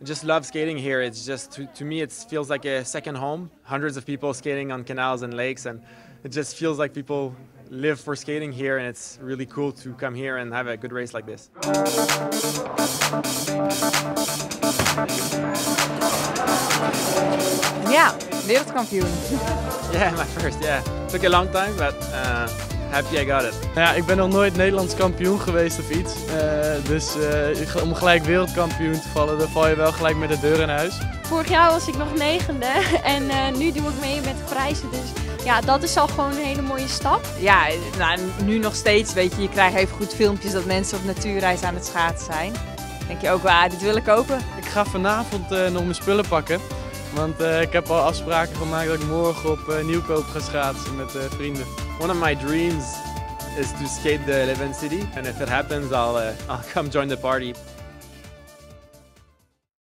I just love skating here. It's just to, to me, it feels like a second home. Hundreds of people skating on canals and lakes, and it just feels like people live for skating here, and it's really cool to come here and have a good race like this. Ja, wereldkampioen. Yeah, my first. Yeah, took a long time, but uh, happy I got it. Nou ja, ik ben nog nooit Nederlands kampioen geweest of iets. Uh, dus uh, om gelijk wereldkampioen te vallen, dan val je wel gelijk met de deur in huis. Vorig jaar was ik nog negende en uh, nu doe ik mee met de prijzen. Dus ja, dat is al gewoon een hele mooie stap. Ja, nou, nu nog steeds, weet je, je krijgt even goed filmpjes dat mensen op natuurreis aan het schaatsen zijn. denk je ook, wel, dit wil ik kopen. Ik ga vanavond nog mijn spullen pakken. Want uh, ik heb al afspraken gemaakt dat ik morgen op uh, Nieuwkoop ga schaatsen met uh, vrienden. One of my dreams is to skate the Eleven City. And if it happens, I'll, I'll come join the party.